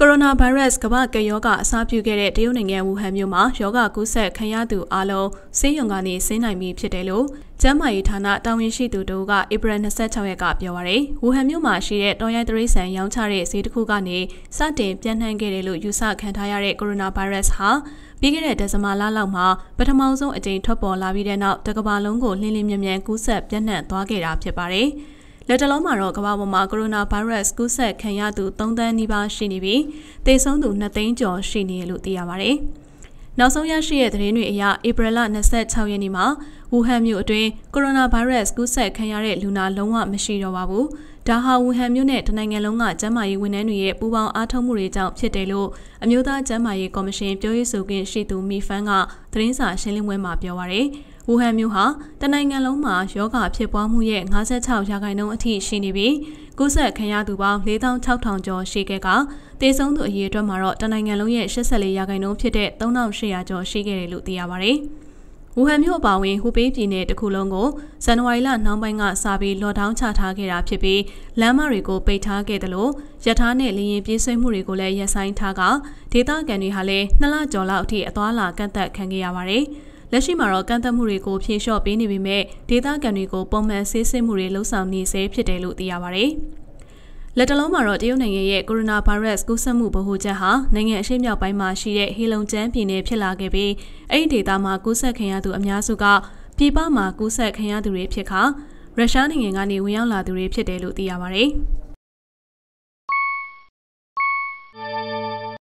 ကိုရိုနာဗိုင်းရပ်စ်ကမ္ဘာ့ကပ်ရောဂါအစပြုခဲ့တဲ့တရုတ်နိုင်ငံဝူဟန်မြို့မှာရောဂါကူးစက်ခံရသူအလုံးဆေးရုံကနေဆင်းနိုင်ပြီဖြစ်တယ်လို့ကျန်းမာရေးဌာနတာဝန်ရှိသူတို့ကဧပြီ26ရက်ကပြောပါရယ်ဝူဟန်မြို့မှာရှိတဲ့တော်ရိုက်တရိษံရောင်းချတဲ့ဈေးတစ်ခုကနေစတင်ပြန့်နှံ့ခဲ့တယ်လို့ယူဆခံထားရတဲ့ကိုရိုနာဗိုင်းရပ်စ်ဟာပြီးခဲ့တဲ့ဒဇမလလောက်မှာပထမဆုံးအကြိမ်ထွက်ပေါ်လာပြီးတဲ့နောက်တကမ္ဘာလုံးကိုလင်းလင်းမြန်မြန်ကူးစက်ပြန့်နှံ့သွားခဲ့တာဖြစ်ပါတယ်။ လက်တလုံးမှာတော့ကမ္ဘာပေါ်မှာကိုရိုနာဗိုင်းရပ်စ်ကူးစက်ခံရသူ3သန်းနီးပါးရှိနေပြီးသေဆုံးသူ2သိန်းကျော်ရှိနေတယ်လို့သိရပါတယ်။နောက်ဆုံးရရှိတဲ့သတင်းတွေအရဧပြီလ26ရက်နေ့မှာဝူဟန်မြို့အတွင်းကိုရိုနာဗိုင်းရပ်စ်ကူးစက်ခံရတဲ့လူနာလုံးဝမရှိတော့ပါဘူး။ဒါဟာဝူဟန်မြို့နဲ့တနိုင်ငံလုံးကကျန်းမာရေးဝန်ထမ်းတွေရဲ့ပူးပေါင်းအားထုတ်မှုတွေကြောင့်ဖြစ်တယ်လို့အမျိုးသားကျန်းမာရေးကော်မရှင်ပြောရေးဆိုခွင့်ရှိသူမီဖန်ကသတင်းစာရှင်းလင်းပွဲမှာပြောပါရယ်။ ဝူဟန်မြို့ဟာတနိုင်ငံလုံးမှာယောဂဖြစ်ပွားမှုရဲ့56ရာခိုင်နှုန်းအထိရှိနေပြီးကူးစက်ခံရသူပေါင်း4600ကျော်ရှိခဲ့ကတေဆုံးသူအရေအတွက်မှာတော့တနိုင်ငံလုံးရဲ့84ရာခိုင်နှုန်းဖြစ်တဲ့3800ကျော်ရှိခဲ့တယ်လို့သိရပါဗျ။ဝူဟန်မြို့အပါအဝင်ဟူပေးပြည်နယ်တစ်ခုလုံးကိုဇန်နဝါရီလနှောင်းပိုင်းကစပြီးလော့ဒေါင်းချထားခဲ့တာဖြစ်ပြီးလမ်းမတွေကိုပိတ်ထားခဲ့တယ်လို့ရထားနဲ့လေရင်ပြေးဆွဲမှုတွေကိုလည်းရပ်ဆိုင်းထားကဒေသခံတွေဟာလည်းနှစ်လကျော်လောက်အထိအသွားလာကန့်သက်ခံခဲ့ရပါတယ်။ လက်ရှိမှာတော့ကန့်သက်မှုတွေကိုဖြေလျှော့ပေးနေပေမဲ့ဒေသခံတွေကိုပုံမှန်ဆေးစစ်မှုတွေလှုံ့ဆော်နေဆဲဖြစ်တယ်လို့သိရပါဗျ။လက်တလုံးမှာတော့တရုတ်နိုင်ငံရဲ့ကိုရိုနာဗိုင်းရပ်စ်ကူးစက်မှုဗဟိုချက်ဟာနိုင်ငံအရှေ့မြောက်ပိုင်းမှာရှိတဲ့ဟီလုံကျန်းပြည်နယ်ဖြစ်လာခဲ့ပြီးအဲ့ဒီဒေသမှာကူးစက်ခံရသူအများစုကပြည်ပမှာကူးစက်ခံရသူတွေဖြစ်ခါရုရှားနိုင်ငံကနေဝင်ရောက်လာသူတွေဖြစ်တယ်လို့သိရပါဗျ။